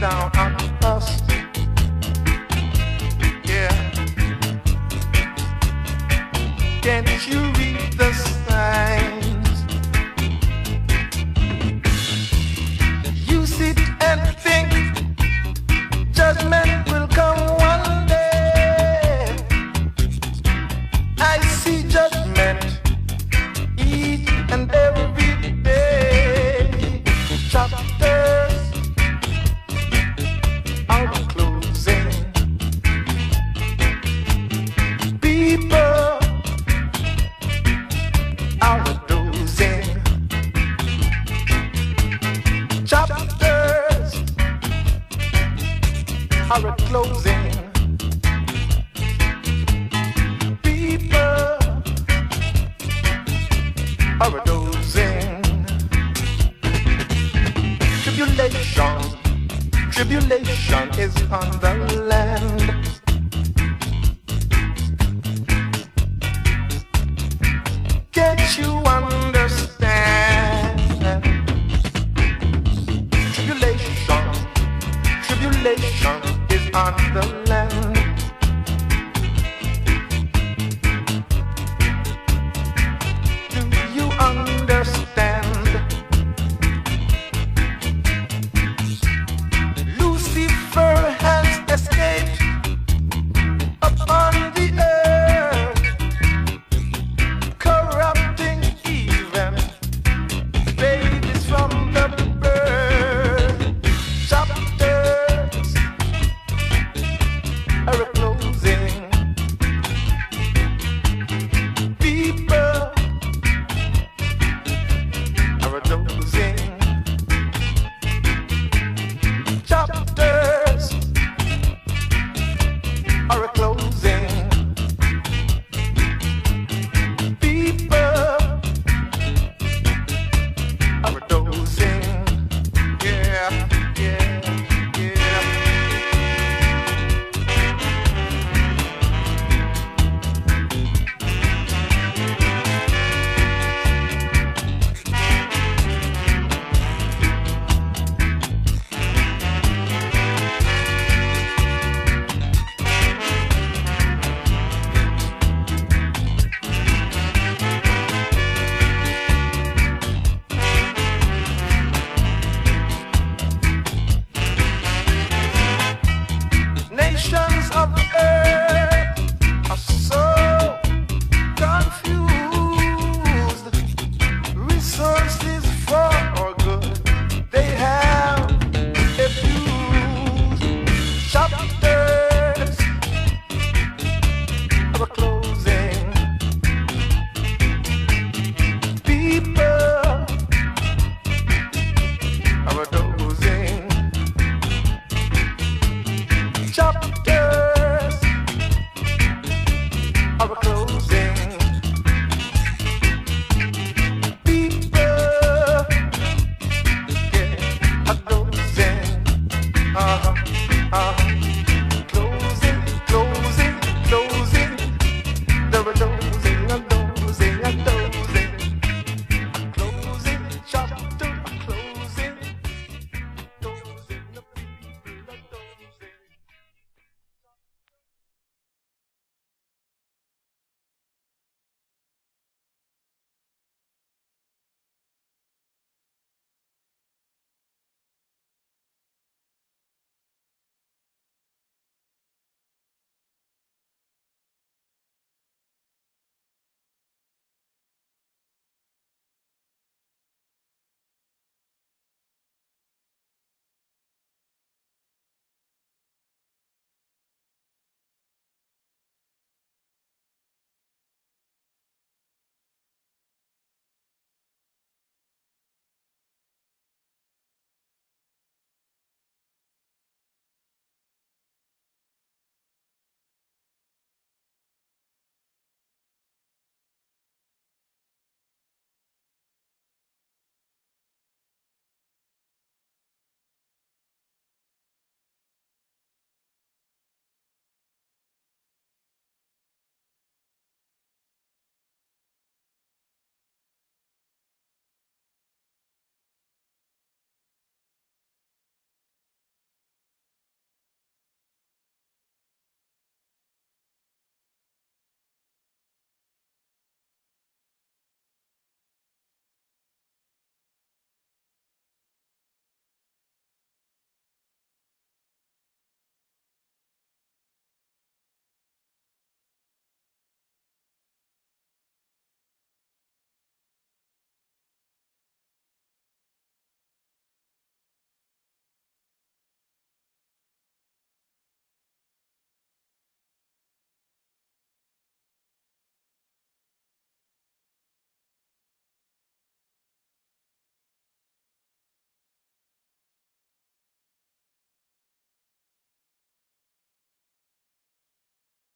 down on us. Yeah. Can't you read the sign? Are closing. People are dozing. Tribulation, tribulation is on the land. Can't you understand? Tribulation, tribulation on the land.